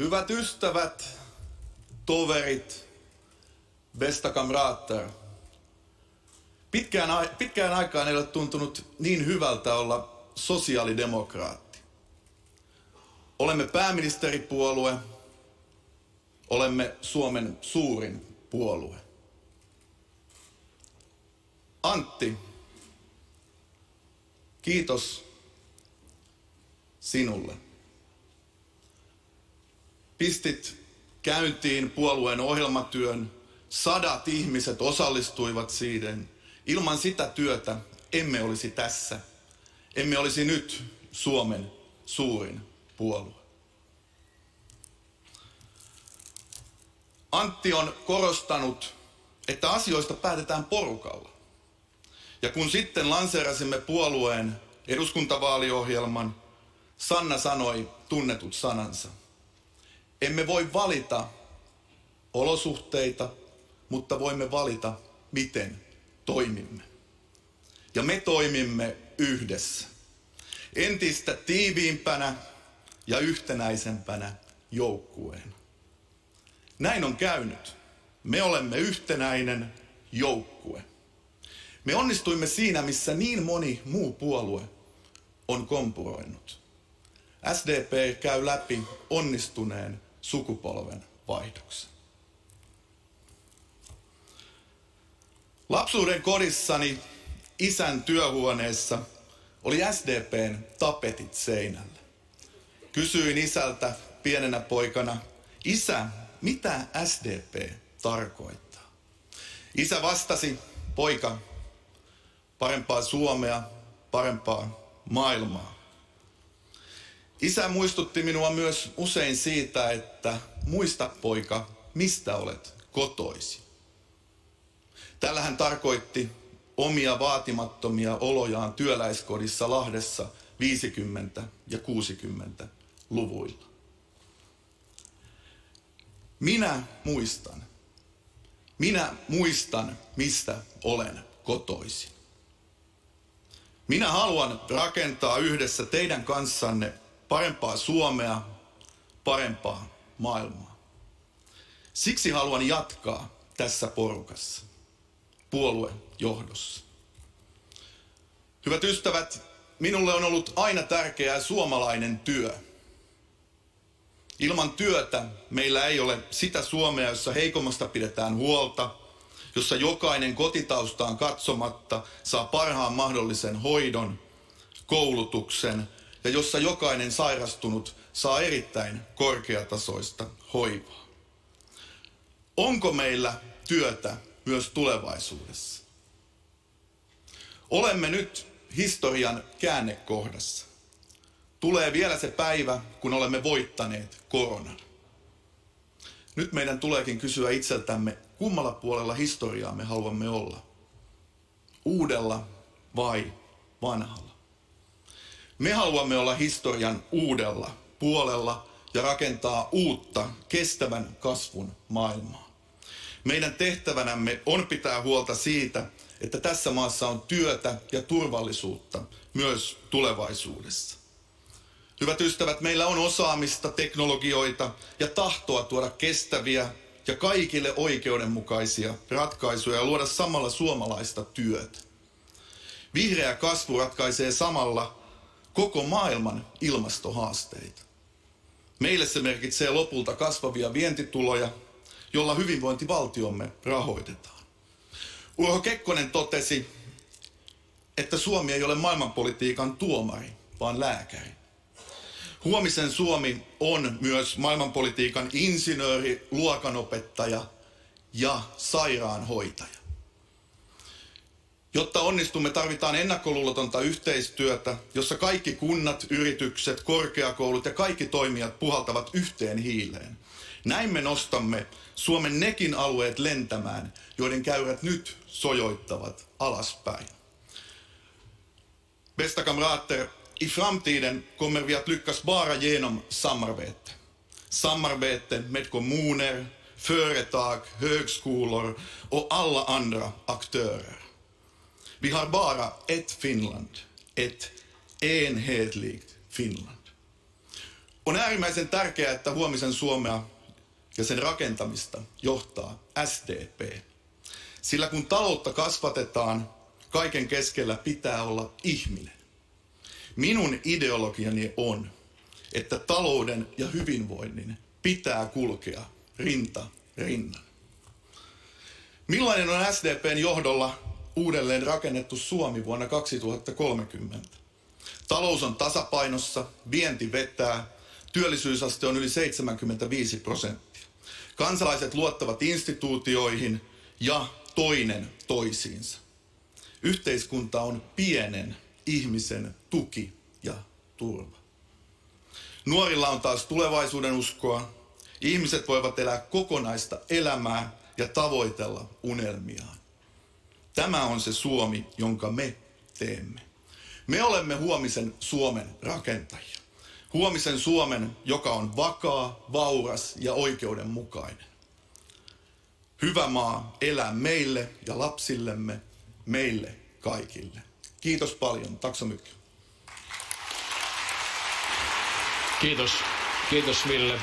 Hyvät ystävät, toverit, bästa kamrater. Pitkään, pitkään aikaan ei ole tuntunut niin hyvältä olla sosiaalidemokraatti. Olemme pääministeripuolue, olemme Suomen suurin puolue. Antti, kiitos sinulle. Pistit käyntiin puolueen ohjelmatyön, sadat ihmiset osallistuivat siihen. Ilman sitä työtä emme olisi tässä. Emme olisi nyt Suomen suurin puolue. Antti on korostanut, että asioista päätetään porukalla. Ja kun sitten lanseerasimme puolueen eduskuntavaaliohjelman, Sanna sanoi tunnetut sanansa. Emme voi valita olosuhteita, mutta voimme valita, miten toimimme. Ja me toimimme yhdessä. Entistä tiiviimpänä ja yhtenäisempänä joukkueen. Näin on käynyt. Me olemme yhtenäinen joukkue. Me onnistuimme siinä, missä niin moni muu puolue on kompuroinut. SDP käy läpi onnistuneen sukupolven vaihdoksen. Lapsuuden kodissani isän työhuoneessa oli SDPn tapetit seinällä. Kysyin isältä pienenä poikana, isä, mitä SDP tarkoittaa? Isä vastasi, poika, parempaa Suomea, parempaa maailmaa. Isä muistutti minua myös usein siitä, että muista poika, mistä olet kotoisin. Tällä hän tarkoitti omia vaatimattomia olojaan työläiskodissa Lahdessa 50- ja 60-luvuilla. Minä muistan. Minä muistan, mistä olen kotoisin. Minä haluan rakentaa yhdessä teidän kanssanne parempaa Suomea, parempaa maailmaa. Siksi haluan jatkaa tässä porukassa, puoluejohdossa. Hyvät ystävät, minulle on ollut aina tärkeää suomalainen työ. Ilman työtä meillä ei ole sitä Suomea, jossa heikommasta pidetään huolta, jossa jokainen kotitaustaan katsomatta saa parhaan mahdollisen hoidon, koulutuksen ja jossa jokainen sairastunut saa erittäin korkeatasoista hoivaa. Onko meillä työtä myös tulevaisuudessa? Olemme nyt historian käännekohdassa. Tulee vielä se päivä, kun olemme voittaneet koronan. Nyt meidän tuleekin kysyä itseltämme, kummalla puolella historiaa me haluamme olla. Uudella vai vanhalla? Me haluamme olla historian uudella puolella ja rakentaa uutta kestävän kasvun maailmaa. Meidän tehtävänämme on pitää huolta siitä, että tässä maassa on työtä ja turvallisuutta myös tulevaisuudessa. Hyvät ystävät, meillä on osaamista, teknologioita ja tahtoa tuoda kestäviä ja kaikille oikeudenmukaisia ratkaisuja ja luoda samalla suomalaista työtä. Vihreä kasvu ratkaisee samalla koko maailman ilmastohaasteita. Meille se merkitsee lopulta kasvavia vientituloja, jolla hyvinvointivaltiomme rahoitetaan. Urho Kekkonen totesi, että Suomi ei ole maailmanpolitiikan tuomari, vaan lääkäri. Huomisen Suomi on myös maailmanpolitiikan insinööri, luokanopettaja ja sairaanhoitaja. Jotta onnistumme, tarvitaan ennakkoluulotonta yhteistyötä, jossa kaikki kunnat, yritykset, korkeakoulut ja kaikki toimijat puhaltavat yhteen hiileen. Näin me nostamme Suomen nekin alueet lentämään, joiden käyrät nyt sojoittavat alaspäin. Bästa kamrater, i framtiden kommer vi att lyckas bara genom samarbete. Samarbete med kommuner, företag, högskolor och alla andra aktörer. Vi har bara ett Finland, ett enhetligt Finland. On äärimmäisen tärkeää, että huomisen Suomea ja sen rakentamista johtaa SDP. Sillä kun taloutta kasvatetaan, kaiken keskellä pitää olla ihminen. Minun ideologiani on, että talouden ja hyvinvoinnin pitää kulkea rinta rinnan. Millainen on SDPn johdolla uudelleen rakennettu Suomi vuonna 2030? Talous on tasapainossa, vienti vetää, työllisyysaste on yli 75 prosenttia. Kansalaiset luottavat instituutioihin ja toinen toisiinsa. Yhteiskunta on pienen ihmisen tuki ja turva. Nuorilla on taas tulevaisuuden uskoa. Ihmiset voivat elää kokonaista elämää ja tavoitella unelmiaan. Tämä on se Suomi, jonka me teemme. Me olemme huomisen Suomen rakentajia. Huomisen Suomen, joka on vakaa, vauras ja oikeudenmukainen. Hyvä maa elää meille ja lapsillemme, meille kaikille. Kiitos paljon. Tack. Kiitos. Kiitos Ville.